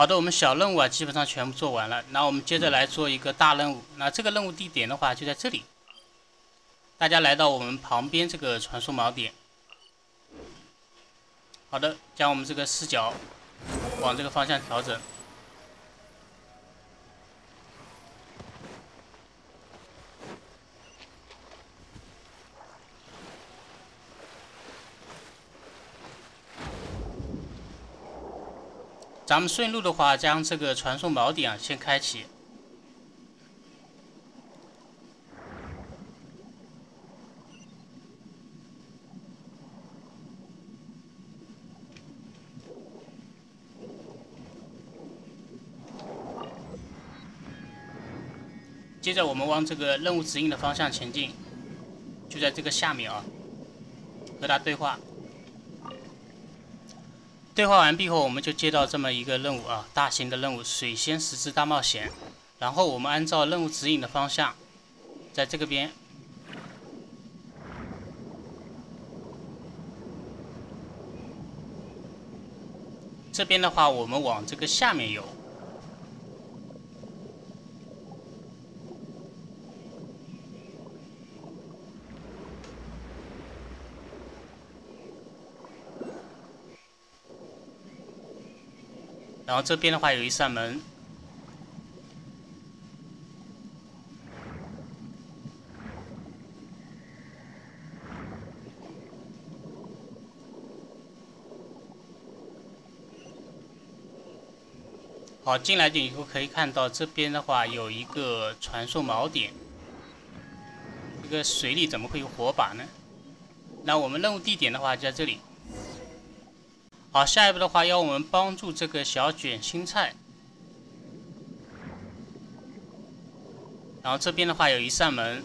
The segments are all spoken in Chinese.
好的，我们小任务啊基本上全部做完了，那我们接着来做一个大任务。那这个任务地点的话就在这里，大家来到我们旁边这个传送锚点。好的，将我们这个视角往这个方向调整。咱们顺路的话，将这个传送锚点啊先开启。接着我们往这个任务指引的方向前进，就在这个下面啊，和他对话。对话完毕后，我们就接到这么一个任务啊，大型的任务《水仙十字大冒险》。然后我们按照任务指引的方向，在这个边，这边的话，我们往这个下面游。然后这边的话有一扇门，好，进来以后可以看到这边的话有一个传送锚点。这个水里怎么会有火把呢？那我们任务地点的话就在这里。好，下一步的话要我们帮助这个小卷心菜，然后这边的话有一扇门，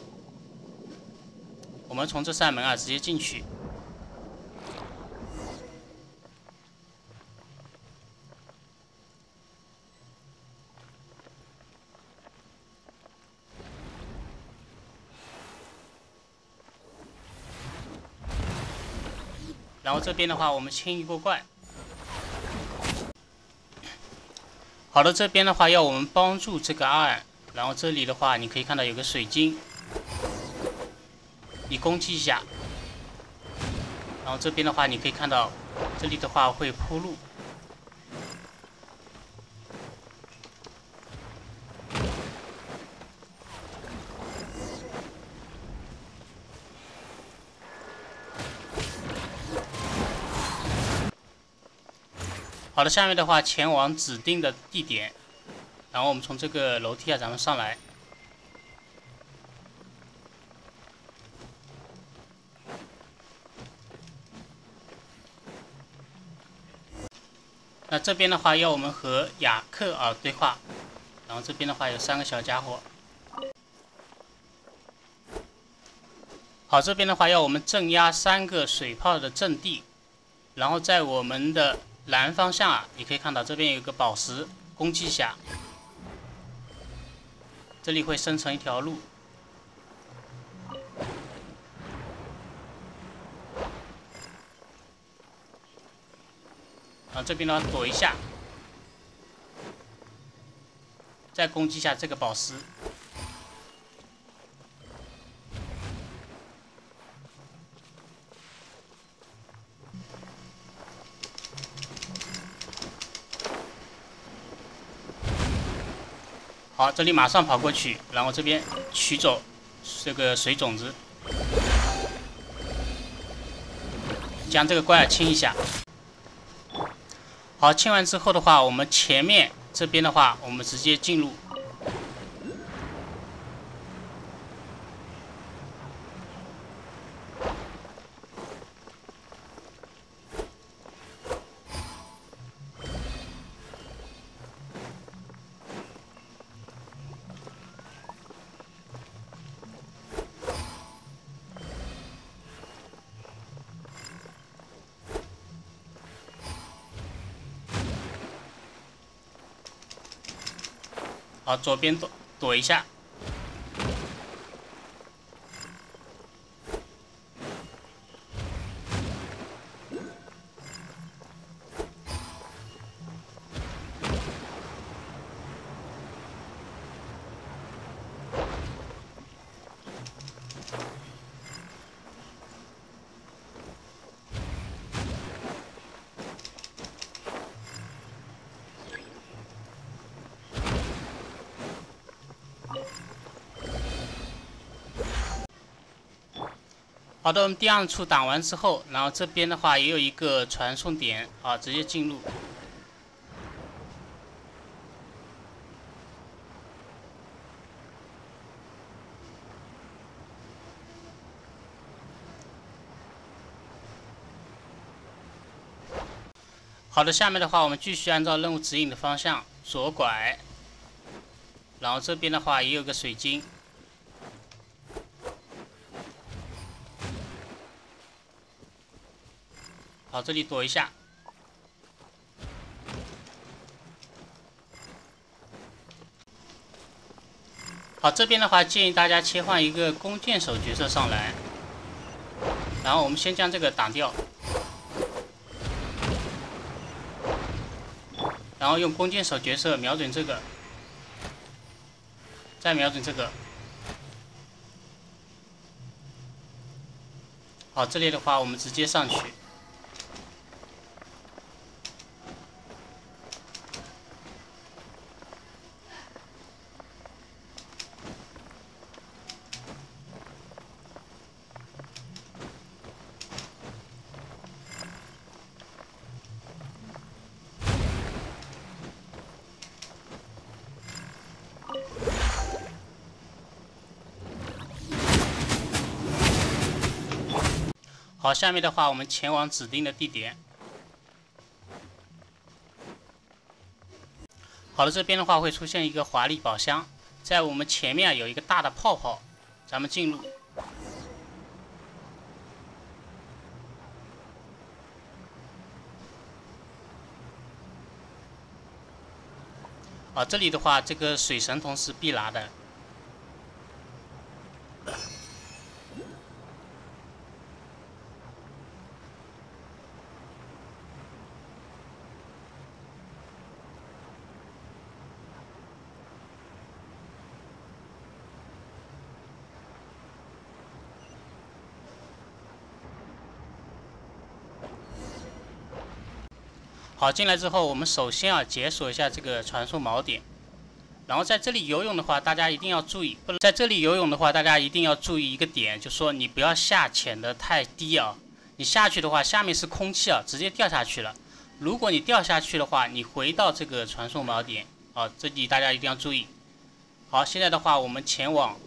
我们从这扇门啊直接进去，然后这边的话我们清一波怪。好的，这边的话要我们帮助这个二，然后这里的话你可以看到有个水晶，你攻击一下，然后这边的话你可以看到，这里的话会铺路。好的，下面的话前往指定的地点，然后我们从这个楼梯啊，咱们上来。那这边的话要我们和雅克啊对话，然后这边的话有三个小家伙。好，这边的话要我们镇压三个水炮的阵地，然后在我们的。南方向啊，你可以看到这边有个宝石，攻击一下，这里会生成一条路。啊，这边呢躲一下，再攻击一下这个宝石。好，这里马上跑过去，然后这边取走这个水种子，将这个怪清一下。好，清完之后的话，我们前面这边的话，我们直接进入。好，左边躲躲一下。好的，我们第二处打完之后，然后这边的话也有一个传送点，啊，直接进入。好的，下面的话我们继续按照任务指引的方向左拐，然后这边的话也有个水晶。好，这里躲一下。好，这边的话建议大家切换一个弓箭手角色上来，然后我们先将这个挡掉。然后用弓箭手角色瞄准这个，再瞄准这个。好，这里的话我们直接上去。好，下面的话我们前往指定的地点。好了，这边的话会出现一个华丽宝箱，在我们前面有一个大的泡泡，咱们进入。啊，这里的话，这个水神童是必拿的。好，进来之后，我们首先啊解锁一下这个传送锚点，然后在这里游泳的话，大家一定要注意，不能在这里游泳的话，大家一定要注意一个点，就说你不要下潜的太低啊，你下去的话，下面是空气啊，直接掉下去了。如果你掉下去的话，你回到这个传送锚点啊，这里大家一定要注意。好，现在的话，我们前往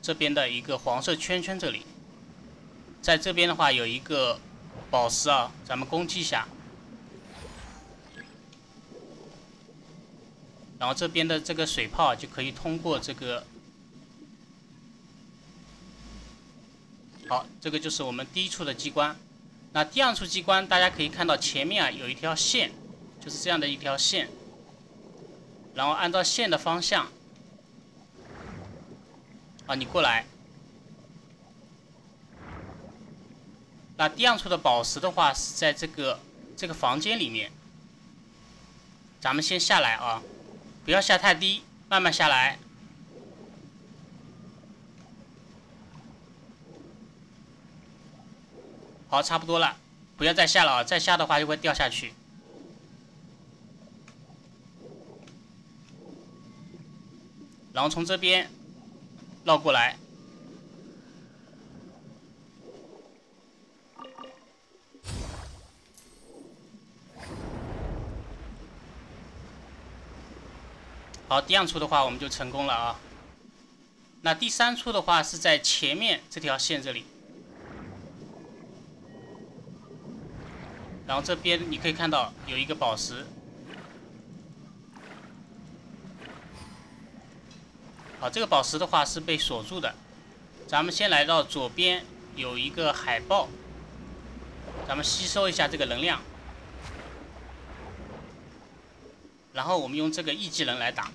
这边的一个黄色圈圈这里，在这边的话有一个宝石啊，咱们攻击一下。然后这边的这个水泡就可以通过这个，好，这个就是我们第一处的机关。那第二处机关，大家可以看到前面啊有一条线，就是这样的一条线。然后按照线的方向，啊，你过来。那第二处的宝石的话是在这个这个房间里面，咱们先下来啊。不要下太低，慢慢下来。好，差不多了，不要再下了啊！再下的话就会掉下去。然后从这边绕过来。好，第二处的话我们就成功了啊。那第三处的话是在前面这条线这里，然后这边你可以看到有一个宝石。好，这个宝石的话是被锁住的。咱们先来到左边有一个海豹，咱们吸收一下这个能量。然后我们用这个 E 技能来打，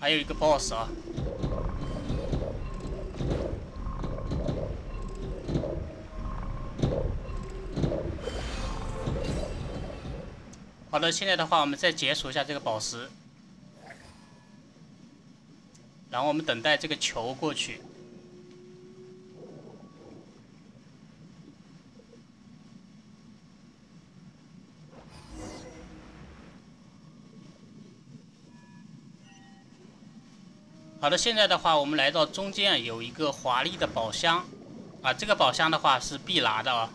还有一个 BOSS 啊。好的，现在的话，我们再解锁一下这个宝石。然后我们等待这个球过去。好的，现在的话，我们来到中间有一个华丽的宝箱，啊，这个宝箱的话是必拿的啊。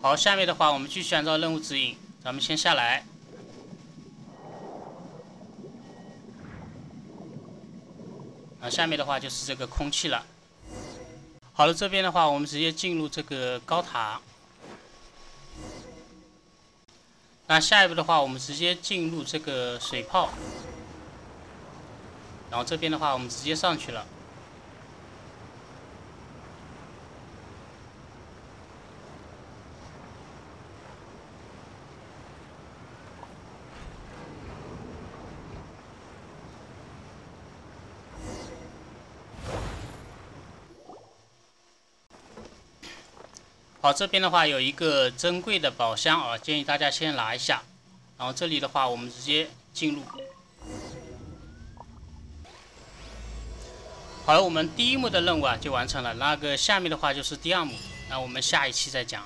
好，下面的话我们继续按照任务指引，咱们先下来。啊，下面的话就是这个空气了。好了，这边的话我们直接进入这个高塔。那下一步的话，我们直接进入这个水泡，然后这边的话，我们直接上去了。好，这边的话有一个珍贵的宝箱啊，建议大家先拿一下。然后这里的话，我们直接进入。好了，我们第一幕的任务啊就完成了。那个下面的话就是第二幕，那我们下一期再讲。